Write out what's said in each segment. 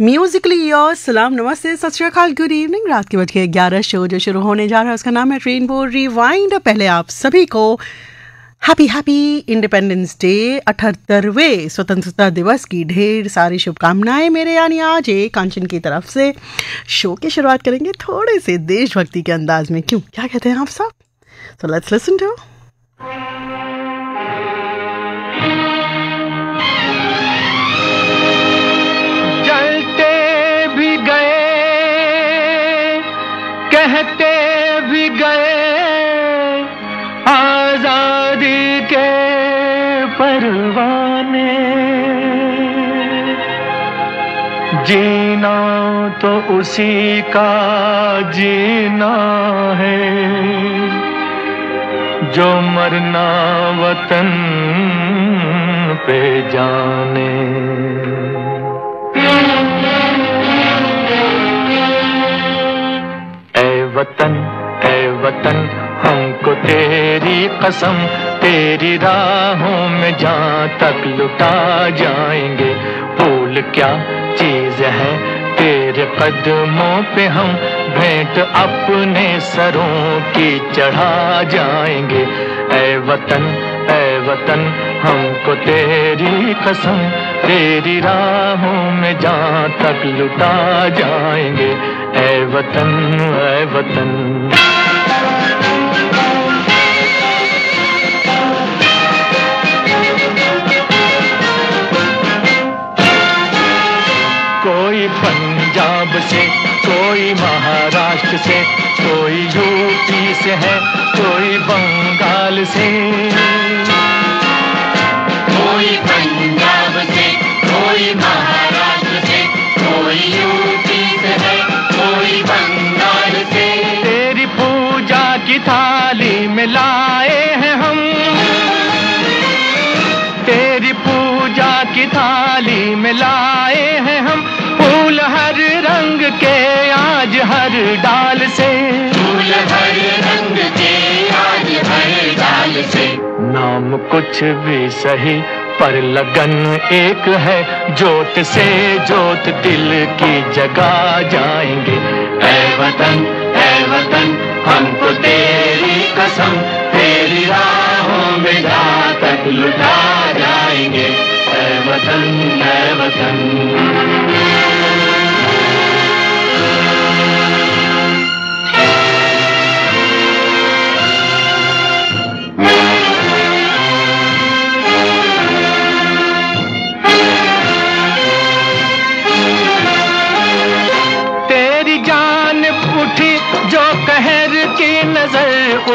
Musically your सलाम नमस्ते सत श्रीकाल गुड इवनिंग रात के बज के ग्यारह शो जो शुरू होने जा रहा है उसका नाम है ट्रेन बोर्ड रिवाइंड पहले आप सभी को हैप्पी हैप्पी इंडिपेंडेंस डे अठहत्तरवें स्वतंत्रता दिवस की ढेर सारी शुभकामनाएँ मेरे यानी आज एक कांचन की तरफ़ से। शो की शुरुआत करेंगे थोड़े से देशभक्ति के अंदाज में। क्यों? क्या कहते हैं आप सब? सो लेट्स लिसन टू कहते भी गए आज़ादी के परवाने। जीना तो उसी का जीना है, जो मरना वतन पे जाने। वतन ए वतन, हमको तेरी कसम, तेरी राहों में जहाँ तक लुटा जाएँगे। भूल क्या चीज़ है तेरे कदमों पे हम भेंट अपने सरों की चढ़ा जाएँगे। ए वतन ए वतन, हमको तेरी कसम, तेरी राहों में जहाँ तक लुटा जाएँगे। ए वतन ए वतन। कोई पंजाब से, कोई महाराष्ट्र से, कोई यूपी से है, कोई बंगाल से। की थाली में लाए हैं हम। तेरी पूजा की थाली में लाए हैं हम। फूल हर रंग के आज हर डाल से। फूल हर रंग के आज हर डाल से। नाम कुछ भी सही पर लगन एक है। जोत से जोत दिल की जगा जाएँगे। ऐ वतन ऐ वतन हमको तेरी कसम तेरी राहों में जहाँ तक लुटा जाएँगे। वतन वतन।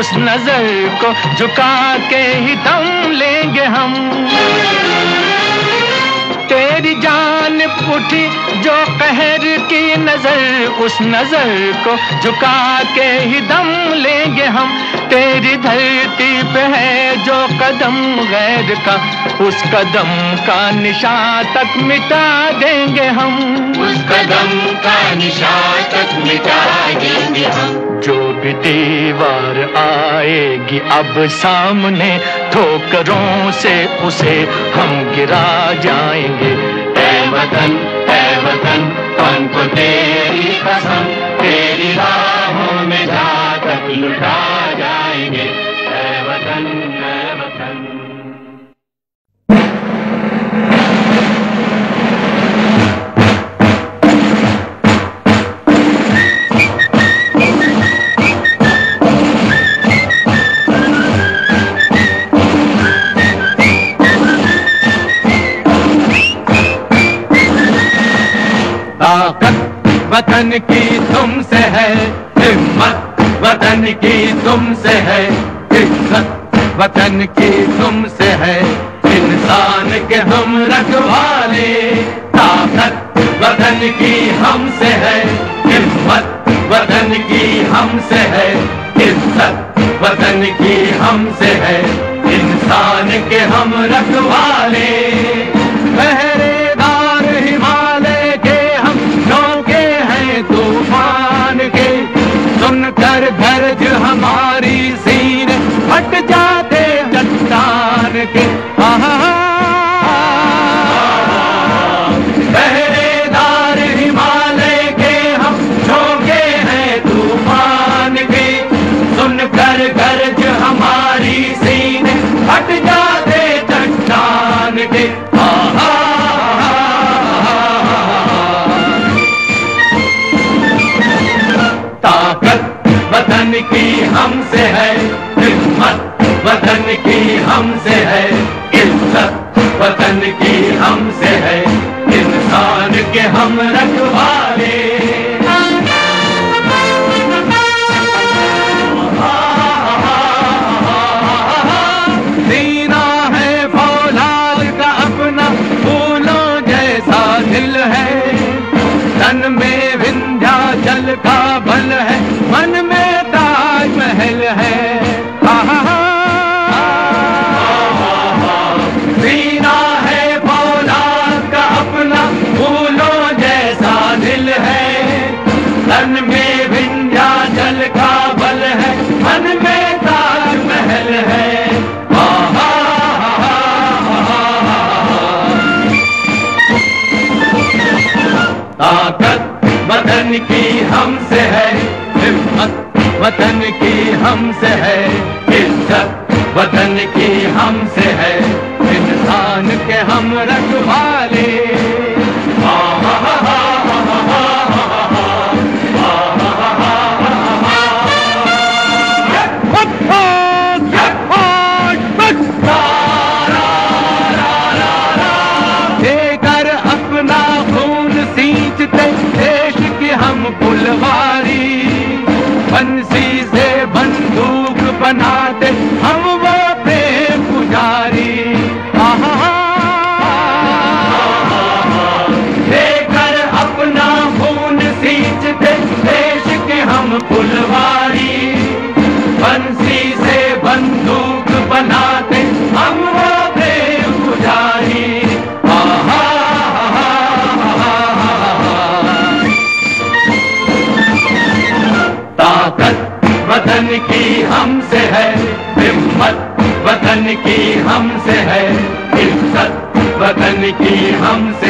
उस नज़र को झुका के ही दम लेंगे हम। तेरी जान उठी जो कहर की नज़र उस नज़र को झुका के ही दम लेंगे हम। तेरी धरती पे है जो कदम गैर का उस कदम का निशान तक मिटा देंगे हम। उस कदम का निशान तक मिटा देंगे हम। जो भी दीवार आएगी अब सामने ठोकरों से उसे हम गिरा जाएँगे। ऐ वतन ऐ वतन हमको तेरी कसम, तेरी राहों में जा तक लुटा जाएँगे। ऐ वतन। की तुमसे है हिम्मत, वतन की तुमसे है इज़्ज़त, वतन की तुमसे है इंसान के हम रखवाले, ताकत, वतन की हमसे है हिम्मत, वतन की हमसे है इज़्ज़त, वतन की हमसे है इंसान के हम रखवाले। की हमसे है हिम्मत वतन की हमसे है। की हमसे है हिम्मत वतन की हमसे है इज़्ज़त वतन की हमसे भी हमसे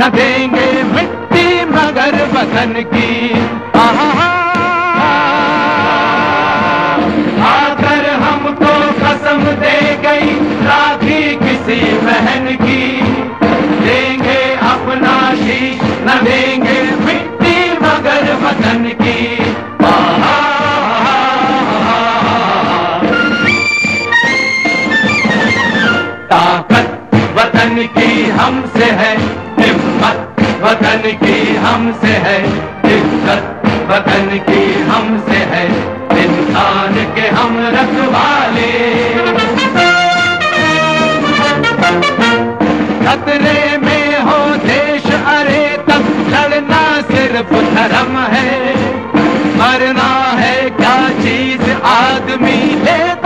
न देंगे मिट्टी मगर वतन की। बदन की हमसे है दिक्कत बदन की हमसे है, इंसान के हम रखवाले। खतरे में हो देश, अरे तब लड़ना सिर्फ़ धर्म है। मरना है क्या चीज़ आदमी लेता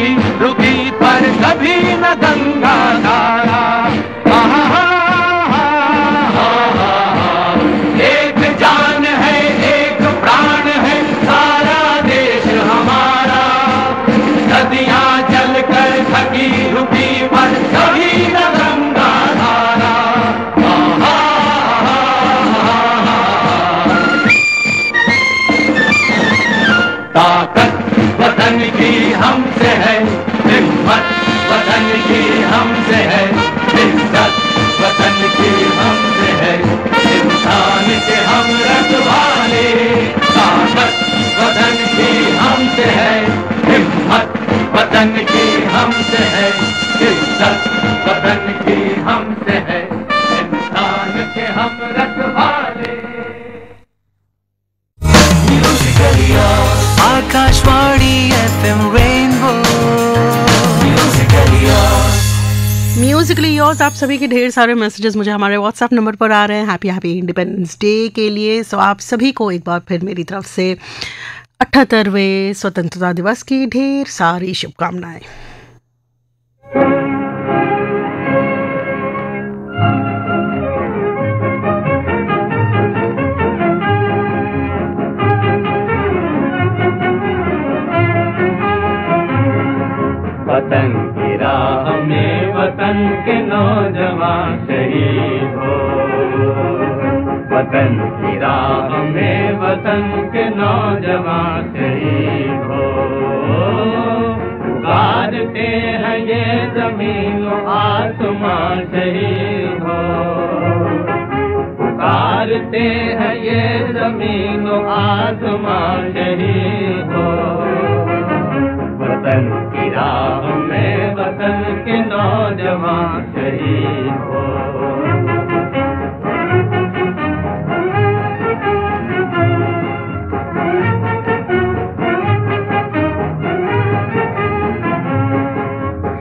रुकी रुकी पर कभी न गंगा धारा हमसे है। इज़्ज़त वतन की हमसे है। इंसान के हम रखवाले ताकत वतन की हमसे है। हिम्मत वतन की हमसे है। इज़्ज़त वतन की हमसे है। इंसान के हम रखवाले Akashvani FM rainbow musically yours आप सभी के ढेर सारे मैसेजेस मुझे हमारे व्हाट्सएप नंबर पर आ रहे हैं। हैप्पी हैप्पी इंडिपेंडेंस डे के लिए। सो आप सभी को एक बार फिर मेरी तरफ़ से अठहत्तरवें स्वतंत्रता दिवस की ढेर सारी शुभकामनाएँ। वतन के नौजवान शहीद हो। वतन की राह में वतन के नौजवान शहीद हो। पुकारते हैं ये ज़मीन आसमां शहीद हो। पुकारते हैं ये ज़मीन आसमां शहीद हो। वतन की राह में वतन के नौजवान शहीद हो।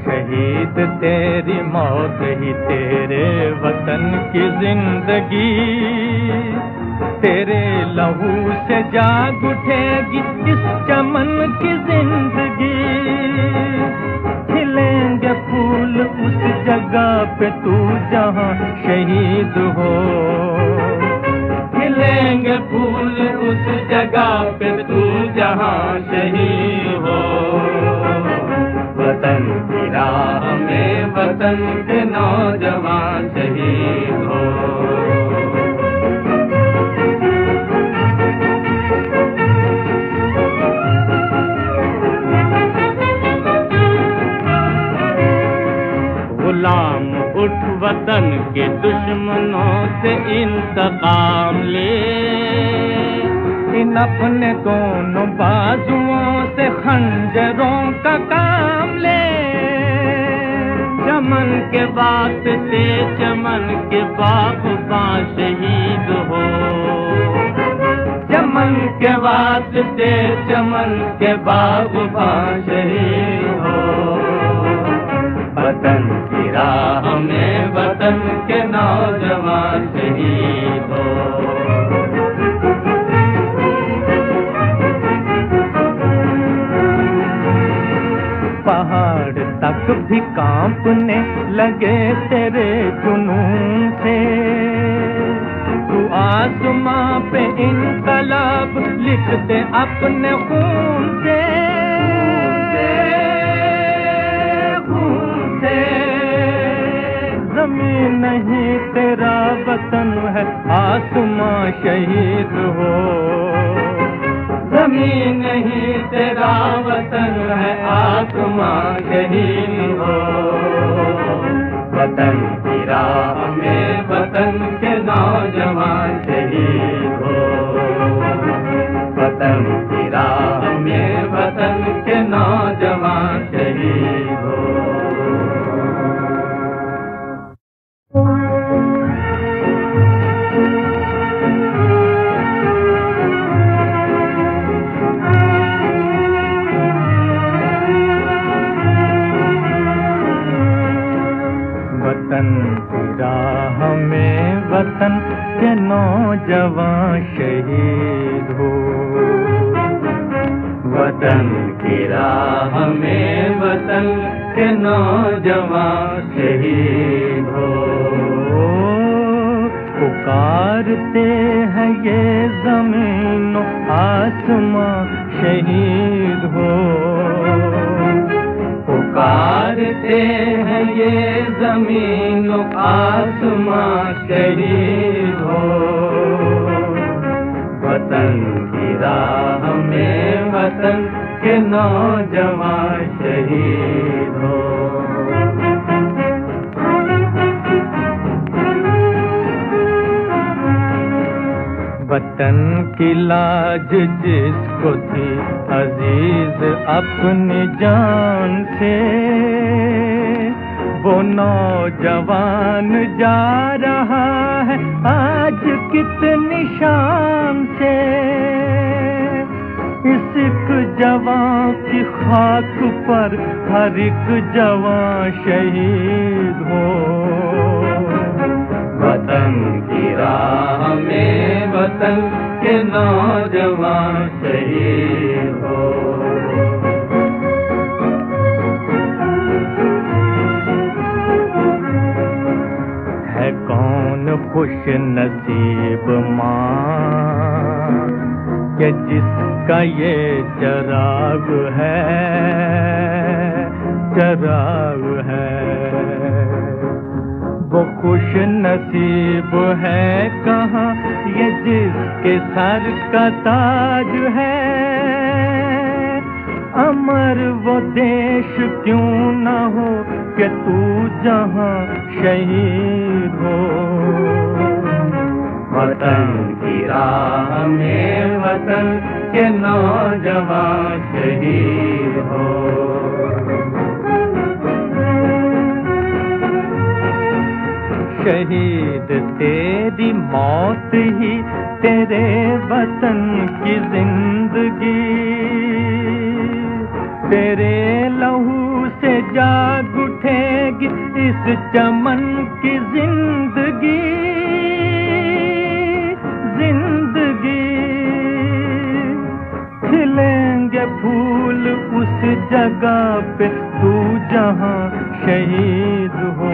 शहीद तेरी मौत ही तेरे वतन की ज़िंदगी। तेरे लहू से जाग उठेगी जगह पे तू जहाँ शहीद हो। खिलेंगे फूल उस जगह पे तू जहाँ शहीद हो। वतन की राह में वतन के नौजवान उठ वतन के दुश्मनों से इंतकाम ले। इन अपने दोनों बाजुओं से खंजरों का काम ले। चमन के बात से चमन के बागबा शहीद हो। चमन के वास्ते चमन के बागबा नौजवान शहीद हो। पहाड़ तक भी कांपने लगे तेरे जुनून से। तू आसमां पे इनकलाब लिखते अपने खून से। ज़मीन नहीं तेरा वतन है, आसमां शहीद हो। ज़मीन नहीं तेरा वतन है, आसमां शहीद हो। वतन राह में वतन के नौजवान शहीद हो। वतन की राह में वतन के नौजवान शहीद नौजवान शहीद हो। वतन की राह में वतन के नौजवान शहीद हो। पुकारते हैं ये ज़मीन, आसमां शहीद हो। पुकारते हैं ये ज़मीन, आसमां शहीद हो। वतन की राह में वतन के नौजवान शहीद हो। वतन की लाज जिसको थी अज़ीज़ अपनी जान से वो नौजवान जा रहा है आज कितनी शान से। इस एक जवान की खाक पर हर एक जवान शहीद हो। वतन की राह में वतन के नौजवान शहीद है। खुश नसीब माँ, के जिसका ये चराग है चराग है। वो खुश नसीब है कहाँ, ये जिसके सर का ताज है अमर वो देश क्यों न हो कि तू जहाँ शहीद हो। वतन की राह में वतन के नौजवान शहीद हो। शहीद तेरी मौत ही तेरे वतन की ज़िंदगी। तेरे लहू से जाग उठेगी इस चमन की ज़िंदगी। ज़िंदगी। खिलेंगे फूल उस जगह पे, तू जहाँ शहीद हो।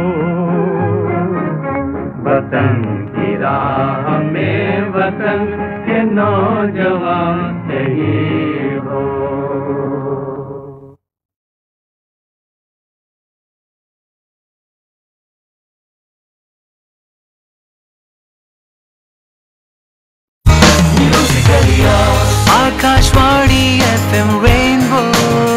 वतन की राह में वतन के नौजवान शहीद हो। आकाशवाणी एफएम रेनबो मेरे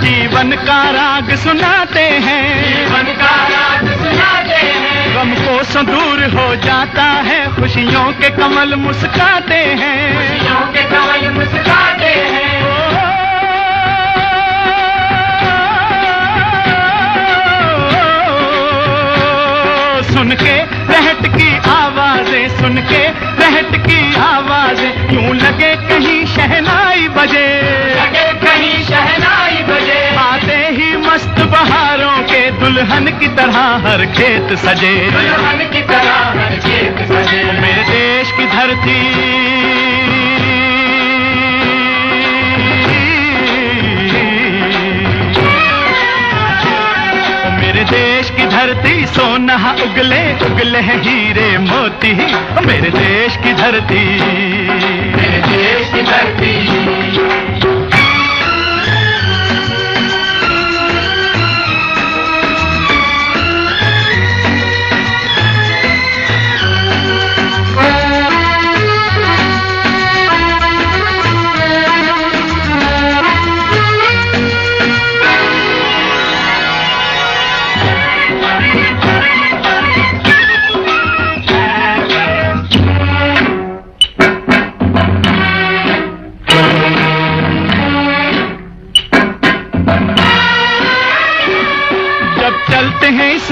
जीवन का राग सुनाते हैं। जीवन का राग सुनाते हैं। गम को संदूर हो जाता है खुशियों के कमल मुस्काते हैं। खुशियों के कमल मुस्काते हैं। सुन के रहट की आवाज़ें सुन के रहट की आवाज़ें यूँ लगे कहीं शहनाई बजे। दुल्हन की तरह हर खेत सजे। दुल्हन की तरह हर खेत सजे। मेरे देश की धरती। मेरे देश की धरती सोना उगले उगले हैं हीरे मोती मेरे देश की धरती। मेरे देश की धरती।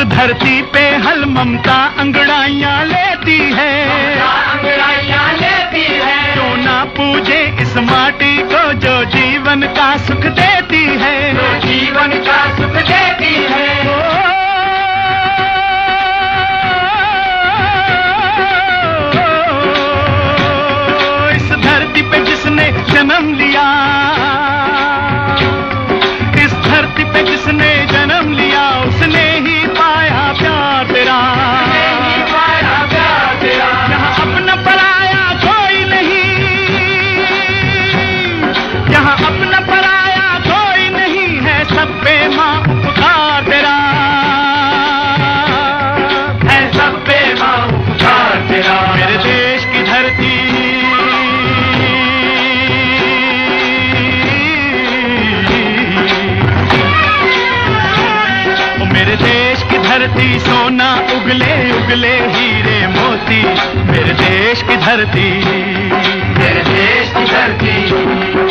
धरती पे हल ममता अंगड़ाइयाँ लेती है। अंगड़ाइयाँ लेती है क्यों ना पूजे इस माटी को जो जीवन का सुख देती है। जो जीवन का सुख देती है। उगले हीरे मोती मेरे देश की धरती। मेरे देश की धरती।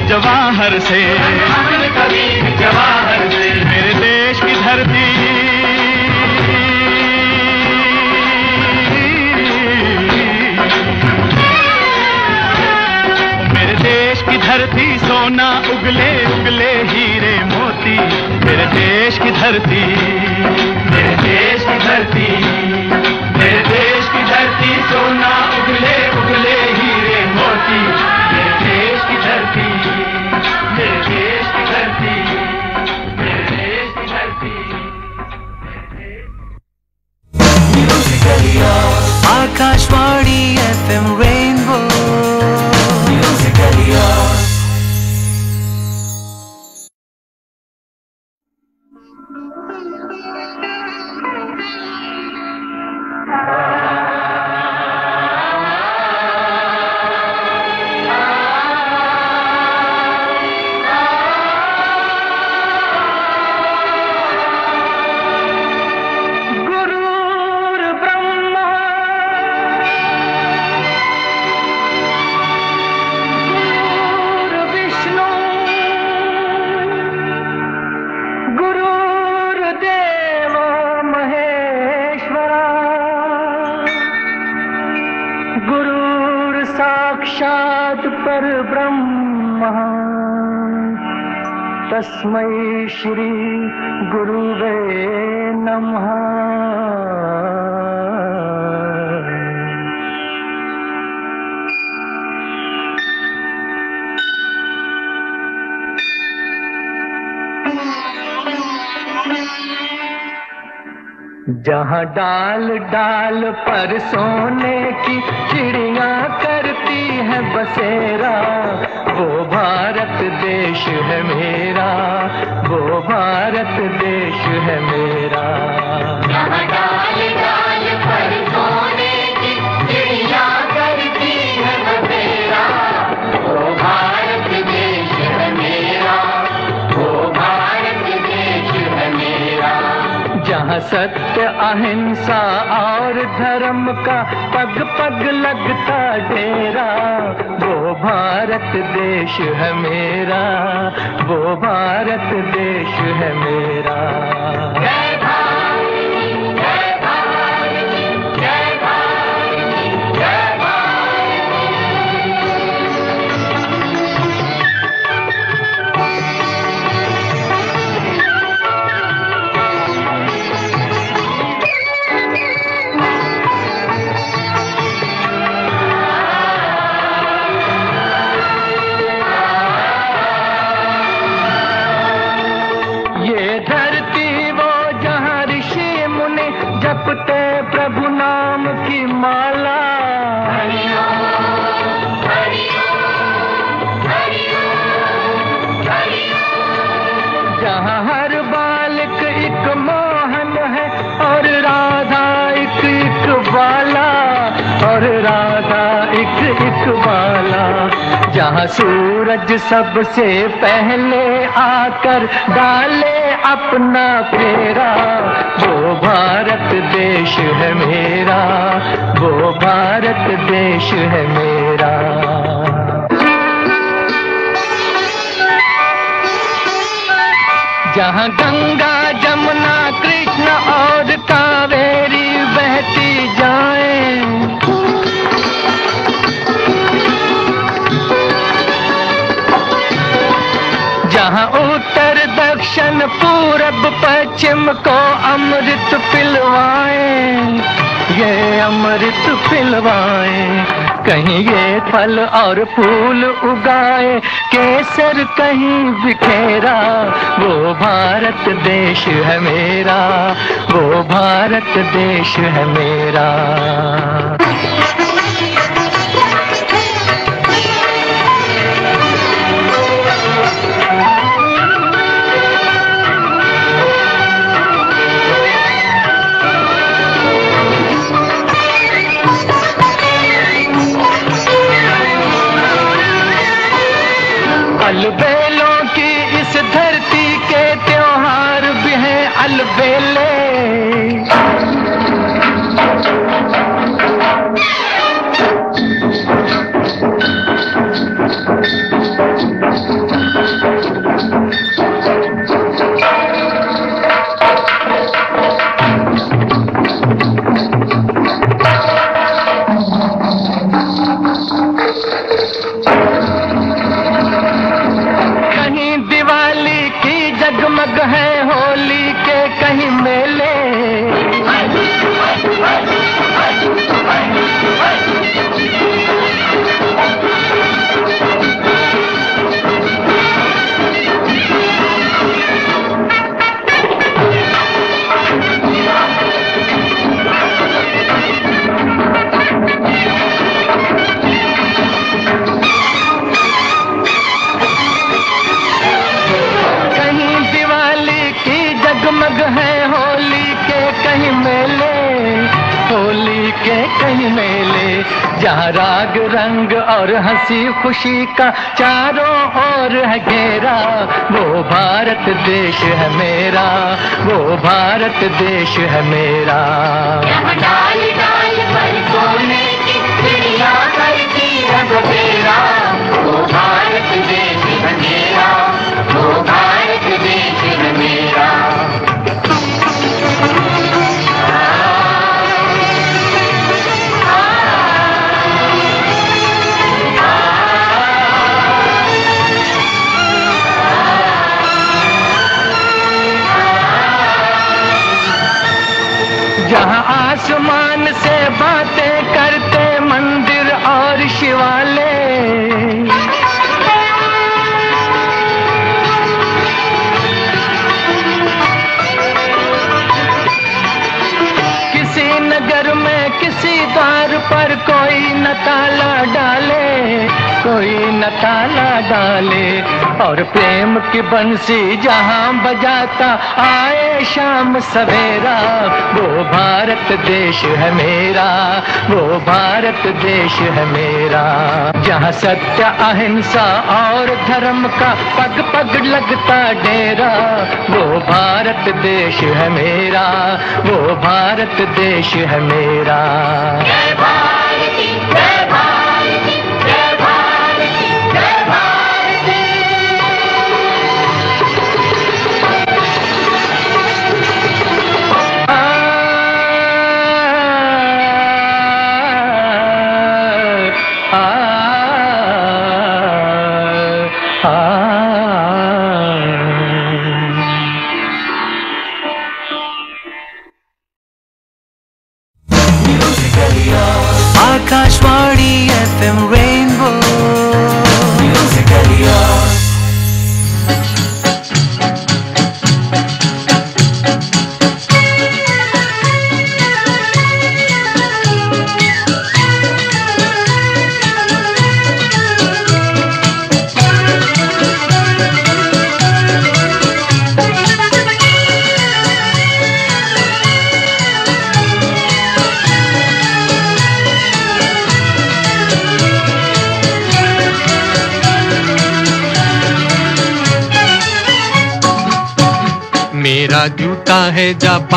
जवाहर से। जवाहर से मेरे देश की धरती। मेरे देश की धरती सोना उगले उगले हीरे मोती। मेरे देश की धरती। मेरे देश की धरती। मेरे देश की धरती सोना उगले उगले हीरे मोती। जहाँ डाल डाल पर सोने की चिड़िया करती है बसेरा, वो भारत देश है मेरा, वो भारत देश है मेरा। जहाँ सत्य अहिंसा और धर्म का पग पग लगता डेरा। वो भारत देश है मेरा, वो भारत देश है मेरा। एक एक बाला, जहाँ सूरज सबसे पहले आकर डाले अपना फेरा। वो भारत देश है मेरा, वो भारत देश है मेरा। जहाँ गंगा, जमुना दक्षिण पूरब पश्चिम को अमृत पिलवाए। ये अमृत पिलवाए। कहीं ये फल और फूल उगाए। केसर कहीं बिखेरा, वो भारत देश है मेरा। वो भारत देश है मेरा। अलबेलों की इस धरती के त्योहार भी हैं अलबेले जगमग है होली के कहीं मेले, होली के कहीं मेले। जहाँ राग, रंग और हँसी खुशी का चारों ओर है घेरा, वो भारत देश है मेरा, वो भारत देश है मेरा। वो भारत देश है मेरा, वो भारत देश है मेरा। और प्रेम की बंसी जहाँ बजाता, आए शाम सवेरा। वो भारत देश है मेरा, वो भारत देश है मेरा। जहाँ सत्य, अहिंसा और धर्म का पग पग लगता डेरा, वो भारत देश है मेरा, वो भारत देश है मेरा। Akashvadi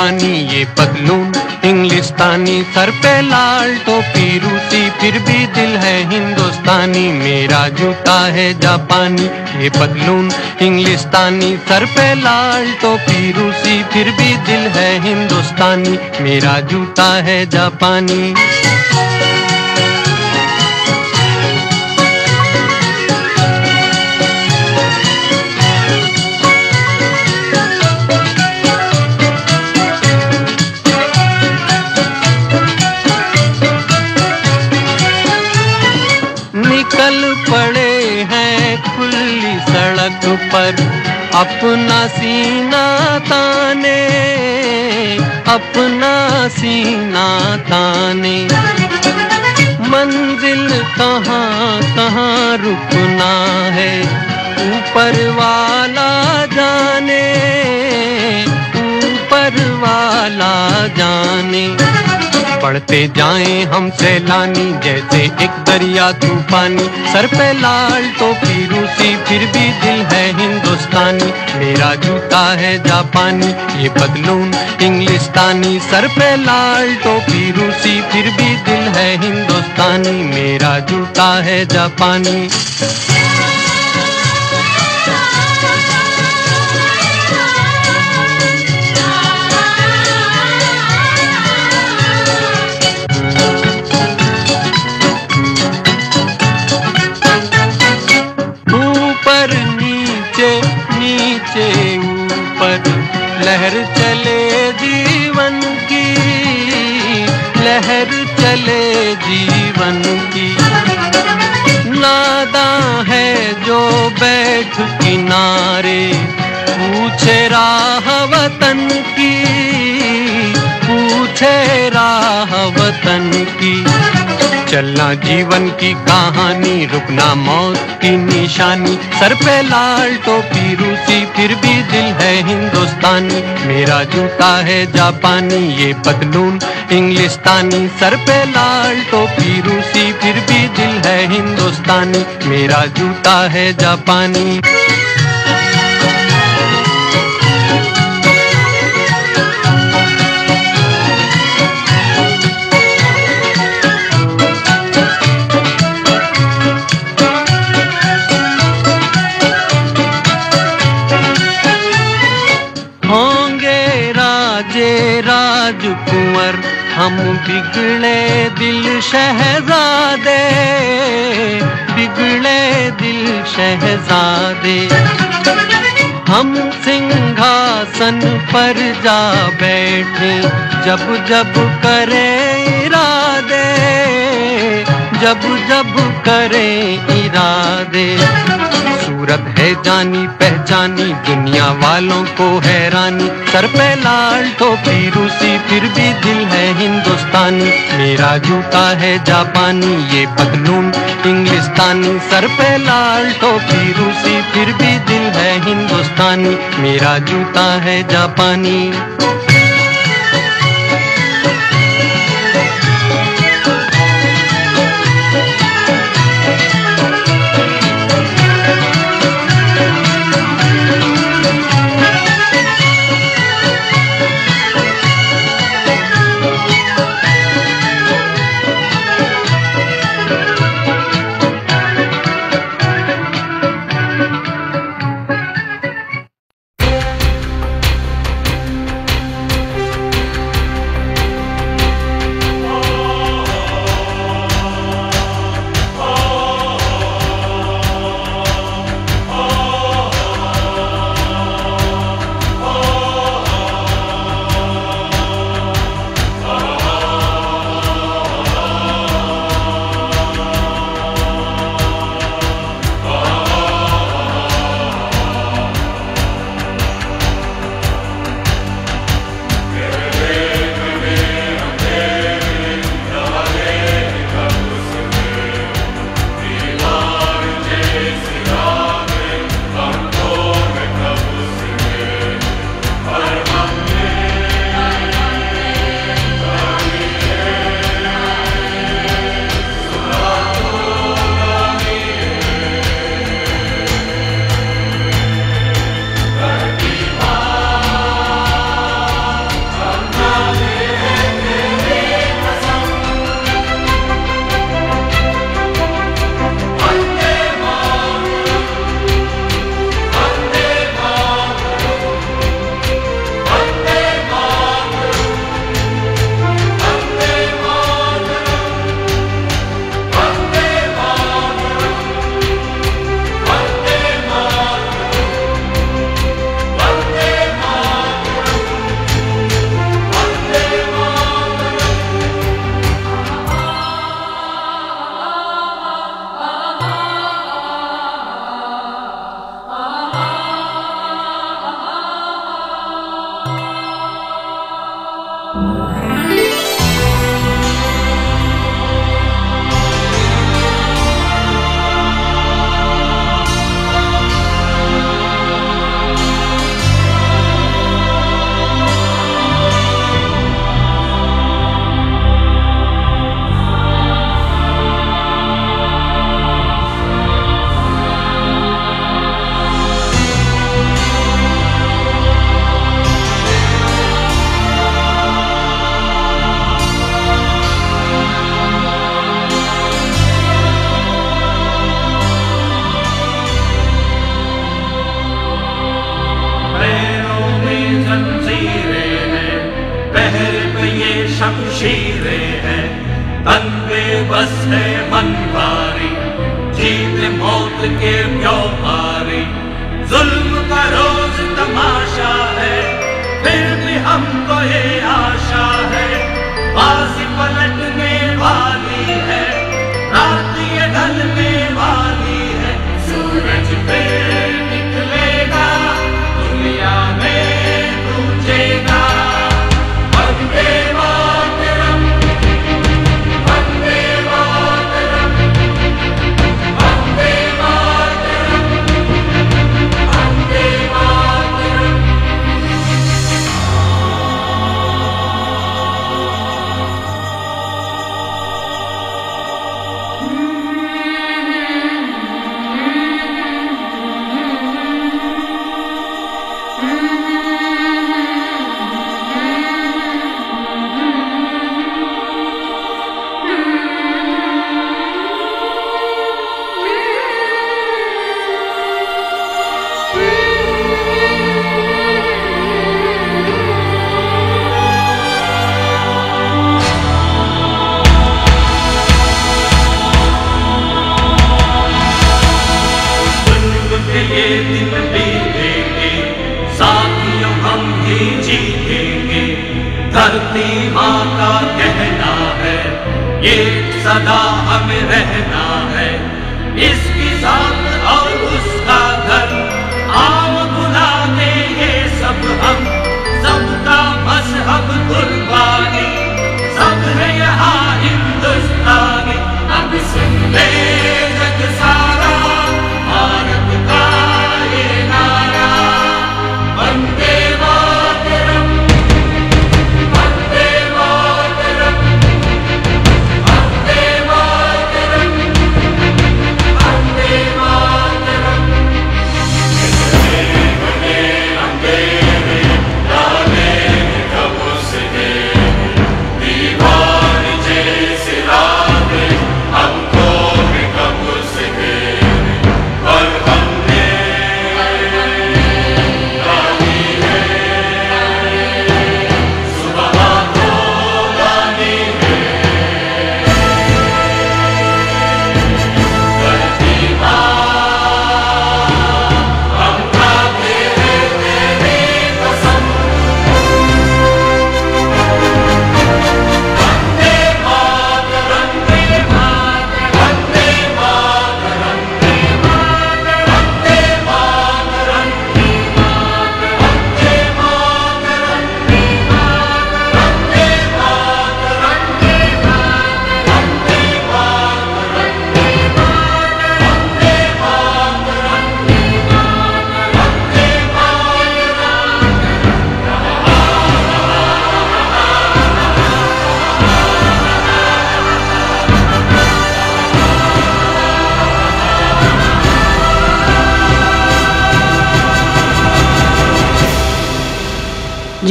जापानी ये पदलून इंग्लिस्तानी, सर पे लाल टोपी रूसी, फिर भी दिल है हिंदुस्तानी, मेरा जूता है जापानी, ये पदलून इंग्लिस्तानी, सर पे लाल टोपी रूसी, फिर भी दिल है हिंदुस्तानी, मेरा जूता है जापानी। अपना सीना ताने अपना सीना ताने। मंजिल कहाँ कहाँ रुकना है ऊपर वाला वाला जाने। पढ़ते जाएँ हम सैलानी, जैसे एक दरिया तूफानी। सर पे लाल टोपी, रूसी फिर भी दिल है हिंदुस्तानी। मेरा जूता है जापानी, ये बदलून इंग्लिस्तानी। सर पे लाल टोपी, रूसी फिर भी दिल है हिंदुस्तानी। मेरा जूता है जापानी। बैठ किनारे, पूछे राह वतन की, पूछे राह वतन की। चलना जीवन की कहानी, रुकना मौत की निशानी। सर पे लाल टोपी, रूसी, फिर भी दिल है हिंदुस्तानी। मेरा जूता है जापानी, ये पतलून इंग्लिस्तानी। सर पे लाल टोपी, रूसी दिल है हिंदुस्तानी मेरा जूता है जापानी। शहजादे बिगड़े दिल शहजादे। हम सिंहासन पर जा बैठे, जब जब करे इरादे, जब जब करे इरादे। सूरत है जानी, पहचानी, दुनिया वालों को हैरानी। सर पे लाल टोपी, रूसी फिर भी दिल है हिंदुस्तानी। मेरा जूता है जापानी, ये पतलून इंग्लिश पाकिस्तानी सर पे लाल टोपी, रूसी फिर भी दिल है हिंदुस्तानी। मेरा जूता है जापानी।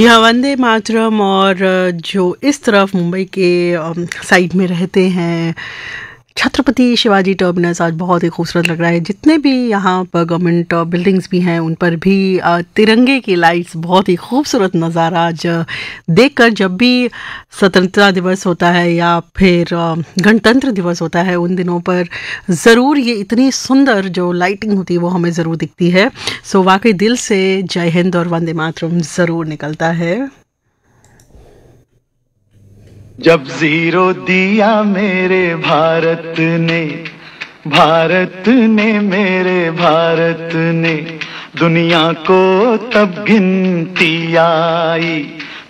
जी हाँ वंदे मातरम और जो इस तरफ़ मुंबई के साइड में रहते हैं छत्रपति शिवाजी टर्मिनस आज बहुत ही खूबसूरत लग रहा है। जितने भी यहाँ पर गवर्नमेंट बिल्डिंग्स भी हैं, उन पर भी तिरंगे की लाइट्स बहुत ही खूबसूरत नज़ारा आज देखकर जब भी स्वतंत्रता दिवस होता है या फिर गणतंत्र दिवस होता है, उन दिनों पर ज़रूर ये इतनी सुंदर जो लाइटिंग होती है, वो हमें ज़रूर दिखती है। सो वाकई दिल से जय हिंद और वंदे मातरम ज़रूर निकलता है। जब ज़ीरो दिया मेरे भारत ने भारत ने मेरे भारत ने, दुनिया को तब गिनती आई।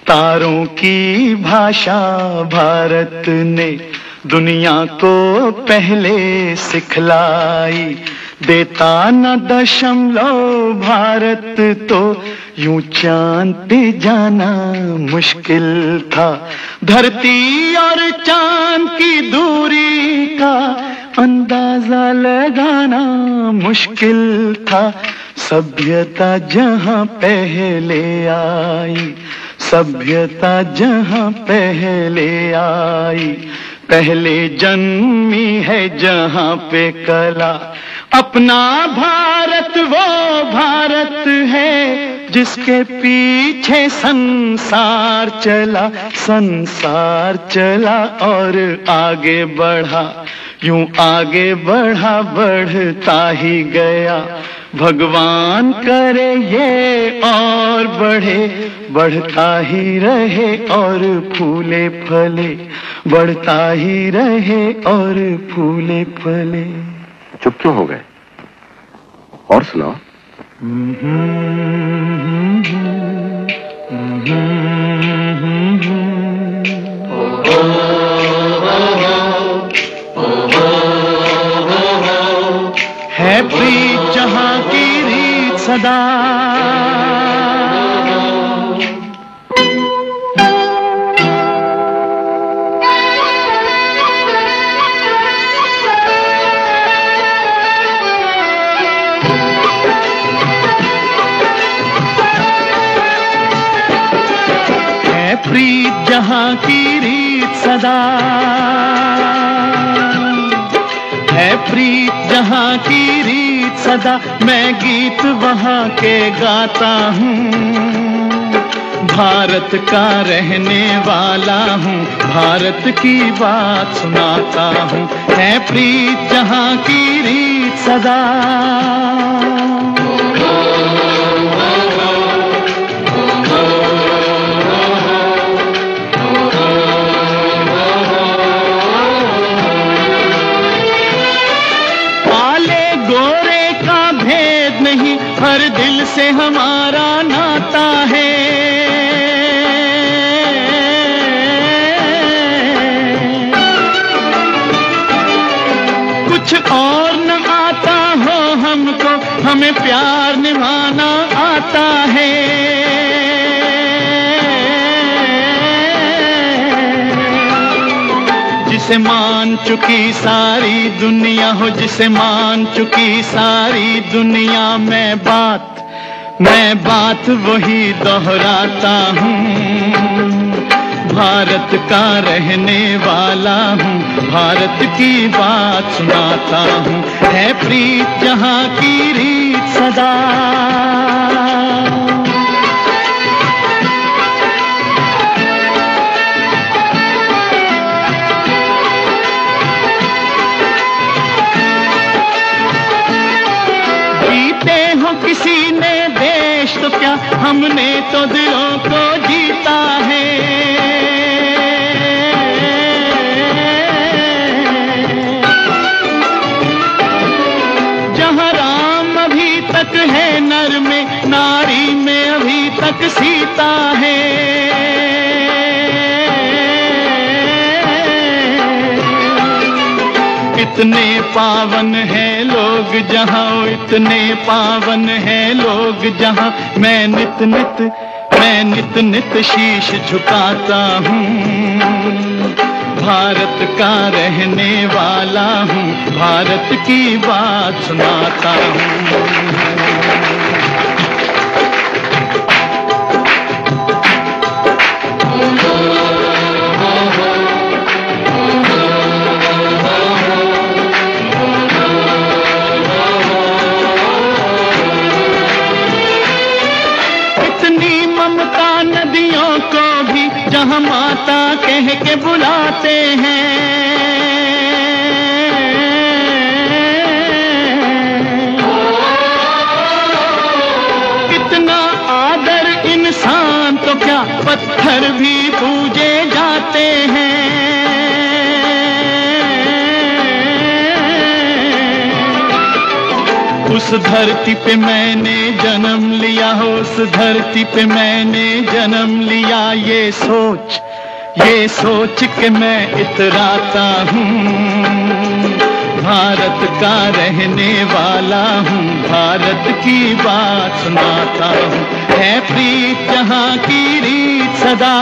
तारों की भाषा भारत ने, दुनिया को पहले सिखलाई। देता न दशमलव भारत तो यूँ चाँद पे जाना मुश्किल था। धरती और चाँद की दूरी का अंदाज़ा लगाना मुश्किल था। सभ्यता जहाँ पहले आई, सभ्यता जहाँ पहले आई। पहले जन्मी है जहाँ पे कला अपना भारत वो भारत है जिसके पीछे संसार चला संसार चला और आगे बढ़ा। यूँ आगे बढ़ा, बढ़ता ही गया। भगवान करे ये और बढ़े, बढ़ता ही रहे और फूले फले, बढ़ता ही रहे और फूले फले। चुप क्यों हो गए? और सुनाओ। है जहाँ की रीत सदा। सदा है प्रीत जहाँ की रीत सदा, मैं गीत वहाँ के गाता हूँ। भारत का रहने वाला हूँ, भारत की बात सुनाता हूँ। है प्रीत जहाँ की रीत सदा। से हमारा नाता है। कुछ और न आता हो हमको, हमें प्यार निभाना आता है। जिसे मान चुकी सारी दुनिया हो, जिसे मान चुकी सारी दुनिया मैं बात मैं बात वही दोहराता हूँ। भारत का रहने वाला हूँ। भारत की बात सुनाता हूँ। है प्रीत जहाँ की रीत सदा। किसी क्या हमने तो दिलों को जीता है। जहाँ राम अभी तक है नर में, नारी में अभी तक सीता इतने पावन हैं लोग जहाँ इतने पावन हैं लोग जहाँ। मैं नित नित, मैं नित नित शीश झुकाता हूँ। भारत का रहने वाला हूँ, भारत की बात सुनाता हूँ। बुलाते हैं। कितना आदर इंसान तो क्या पत्थर भी पूजे जाते हैं। उस धरती पे मैंने जन्म लिया, उस धरती पे मैंने जन्म लिया, ये सोच ये सोच के मैं इतराता हूँ। भारत का रहने वाला हूँ। भारत की बात सुनाता हूँ। है प्रीत जहाँ की रीत सदा।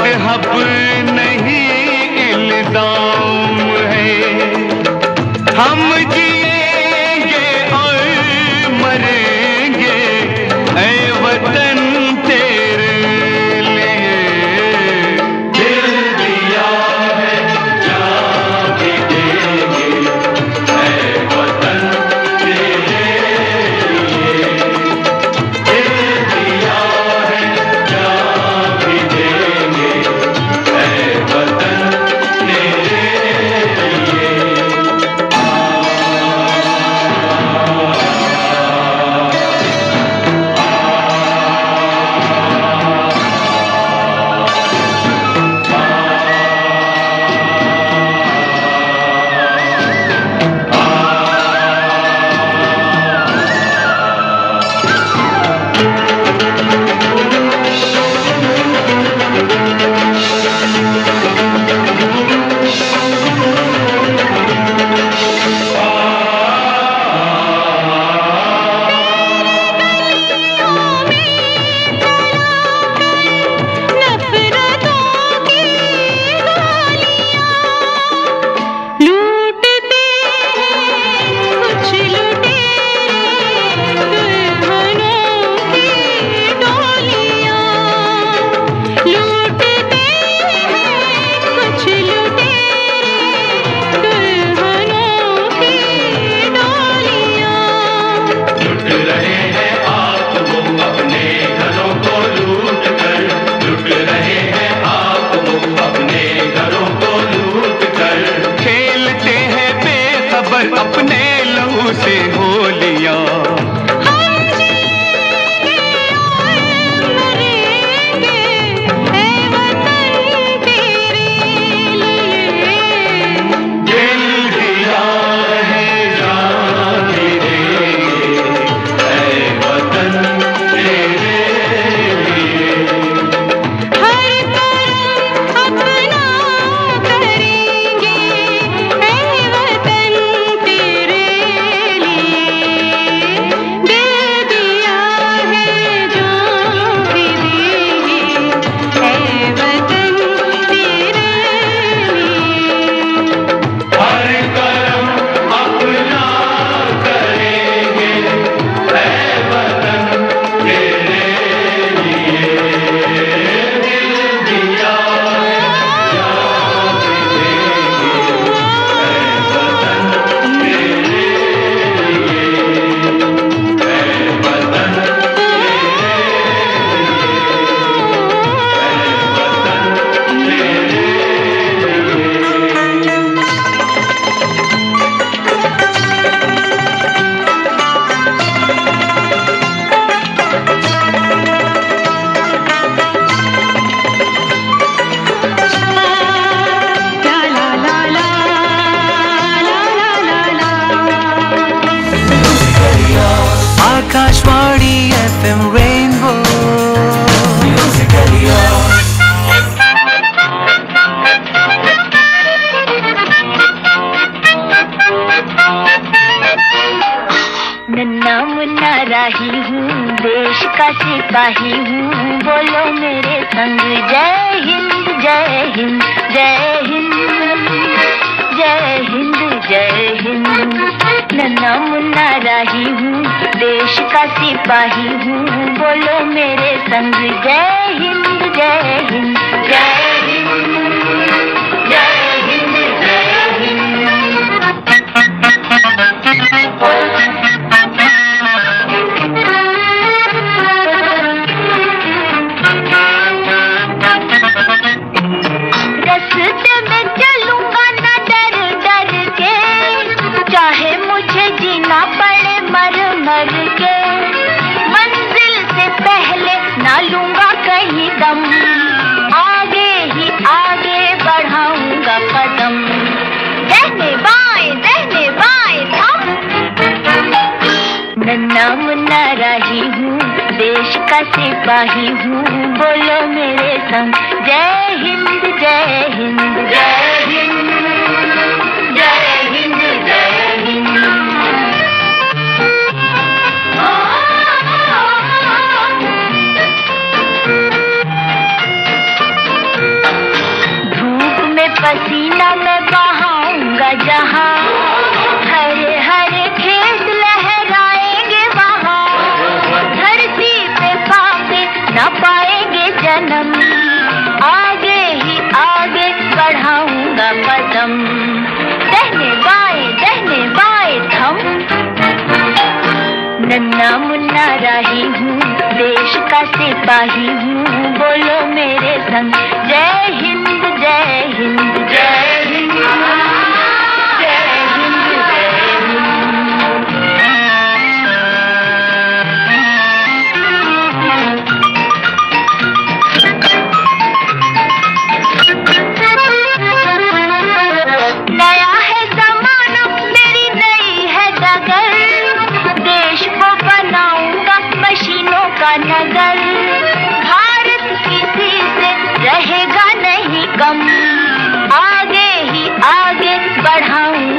मज़हब नहीं इल्ज़ाम है। हम जी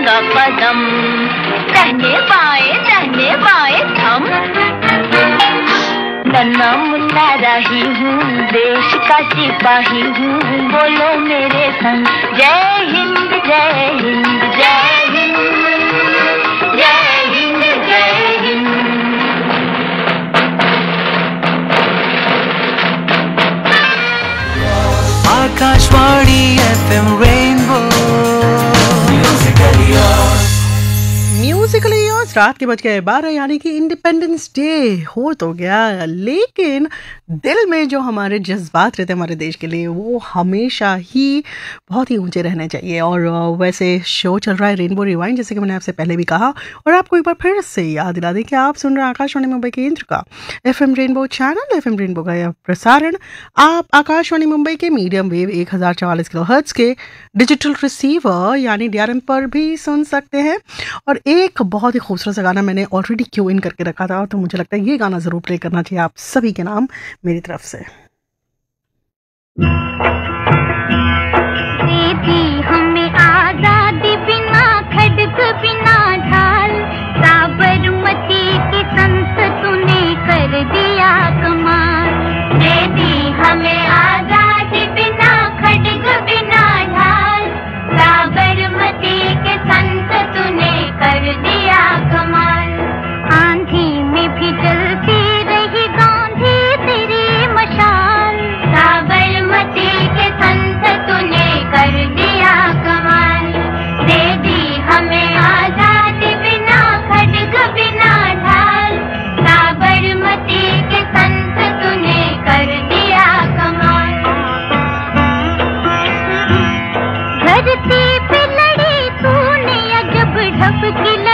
रखूँगा कदम दहने बाए दहने बाए थम नम तारा ही हूँ देश का सिपाही हूँ। बोलो मेरे संग जय हिंद जय हिंद जय Akashvani F M rainbow musically रात के बज गए बारह यानी कि इंडिपेंडेंस डे हो तो गया लेकिन दिल में जो हमारे जज्बात रहते हैं हमारे देश के लिए, वो हमेशा ही बहुत ही ऊँचे रहने चाहिए। और वैसे शो चल रहा है रेनबो रिवाइंड जैसे कि मैंने आपसे पहले भी कहा। और आपको एक बार फिर से याद दिला दें कि आप सुन रहे हैं आकाशवाणी मुंबई केंद्र का F M rainbow channel F M rainbow का यह प्रसारण। आप आकाशवाणी मुंबई के मीडियम वेव एक हज़ार चवालीस किलो हर्ट्ज के डिजिटल रिसीवर यानी डीआरएम पर भी सुन सकते हैं। और एक बहुत ही खूबसूरत सा गाना मैंने ऑलरेडी क्यू इन करके रखा था तो मुझे लगता है ये गाना ज़रूर प्ले करना चाहिए आप सभी के नाम। मेरी तरफ़ से। हमें आज़ादी बिना खड़क बिना Nicky